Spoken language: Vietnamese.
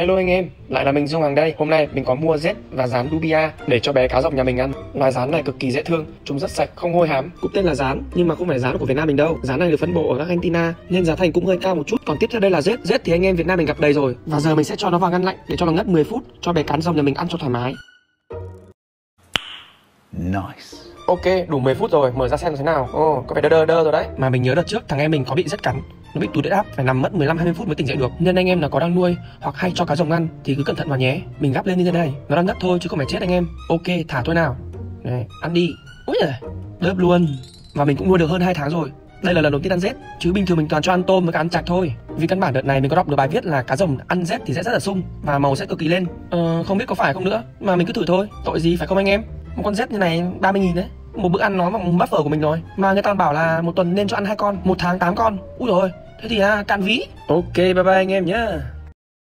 Hello anh em, lại là mình Dung Hoàng đây. Hôm nay mình có mua Z và rán Dubia để cho bé cá rồng nhà mình ăn. Loài rán này cực kỳ dễ thương, chúng rất sạch, không hôi hám. Cũng tên là rán, nhưng mà không phải rán của Việt Nam mình đâu. Rán này được phân bố ở Argentina nên giá thành cũng hơi cao một chút. Còn tiếp theo đây là Z. Z thì anh em Việt Nam mình gặp đầy rồi. Và giờ mình sẽ cho nó vào ngăn lạnh để cho nó ngất 10 phút cho bé cá rồng nhà mình ăn cho thoải mái. Nice. Ok, đủ 10 phút rồi, mở ra xem thế nào. Ồ, có vẻ đơ đơ đơ rồi đấy. Mà mình nhớ đợt trước thằng em mình có bị rất cắn. Nó bị tụt huyết áp, phải nằm mất 15 20 phút mới tỉnh dậy được. Nên anh em nào có đang nuôi hoặc hay cho cá rồng ăn thì cứ cẩn thận vào nhé. Mình gắp lên như thế này, nó đang ngất thôi chứ không phải chết anh em. Ok, thả thôi nào. Này, ăn đi. Úi giời, đớp luôn. Và mình cũng nuôi được hơn 2 tháng rồi. Đây là lần đầu tiên ăn rết chứ bình thường mình toàn cho ăn tôm với cả ăn chạch thôi. Vì căn bản đợt này mình có đọc được bài viết là cá rồng ăn rết thì sẽ rất là sung và màu sẽ cực kỳ lên. Ờ, không biết có phải không nữa mà mình cứ thử thôi. Tội gì phải không anh em? Một con rết như này 30 nghìn đấy một bữa ăn nó bằng bát phở của mình rồi mà người ta bảo là một tuần nên cho ăn hai con một tháng 8 con ui rồi thế thì à, cạn ví ok bye bye anh em nhé